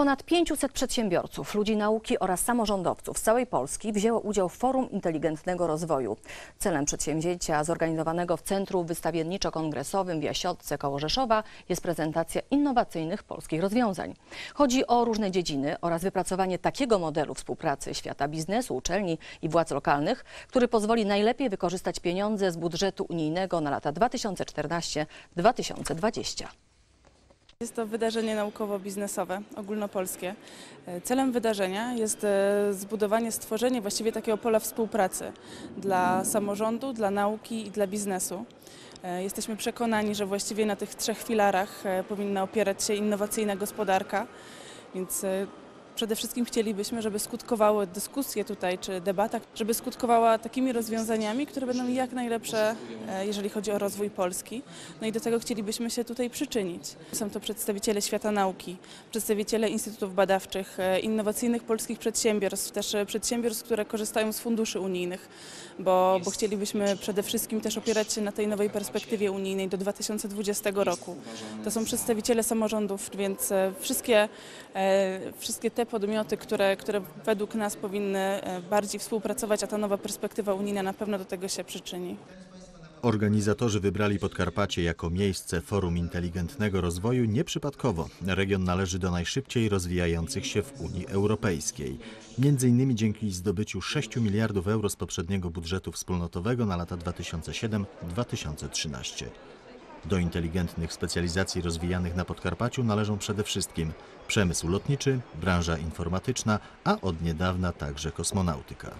Ponad 500 przedsiębiorców, ludzi nauki oraz samorządowców z całej Polski wzięło udział w Forum Inteligentnego Rozwoju. Celem przedsięwzięcia zorganizowanego w Centrum Wystawienniczo-Kongresowym w Jasiotce koło Rzeszowa jest prezentacja innowacyjnych polskich rozwiązań. Chodzi o różne dziedziny oraz wypracowanie takiego modelu współpracy świata biznesu, uczelni i władz lokalnych, który pozwoli najlepiej wykorzystać pieniądze z budżetu unijnego na lata 2014-2020. Jest to wydarzenie naukowo-biznesowe, ogólnopolskie. E, Celem wydarzenia jest e, zbudowanie, stworzenie właściwie takiego pola współpracy dla samorządu, dla nauki i dla biznesu. E, Jesteśmy przekonani, że właściwie na tych trzech filarach powinna opierać się innowacyjna gospodarka, więc przede wszystkim chcielibyśmy, żeby skutkowały dyskusje tutaj, czy debata, żeby skutkowała takimi rozwiązaniami, które będą jak najlepsze, e, jeżeli chodzi o rozwój Polski. No i do tego chcielibyśmy się tutaj przyczynić. Są to przedstawiciele świata nauki, przedstawiciele instytutów badawczych, e, innowacyjnych polskich przedsiębiorstw, też e, przedsiębiorstw, które korzystają z funduszy unijnych, bo, bo chcielibyśmy przede wszystkim też opierać się na tej nowej perspektywie unijnej do 2020 roku. To są przedstawiciele samorządów, więc wszystkie, wszystkie te podmioty, które, które według nas powinny e, bardziej współpracować, a ta nowa perspektywa unijna na pewno do tego się przyczyni. Organizatorzy wybrali Podkarpacie jako miejsce Forum Inteligentnego Rozwoju nieprzypadkowo. Region należy do najszybciej rozwijających się w Unii Europejskiej. Między innymi dzięki zdobyciu 6 miliardów euro z poprzedniego budżetu wspólnotowego na lata 2007-2013. Do inteligentnych specjalizacji rozwijanych na Podkarpaciu należą przede wszystkim przemysł lotniczy, branża informatyczna, a od niedawna także kosmonautyka.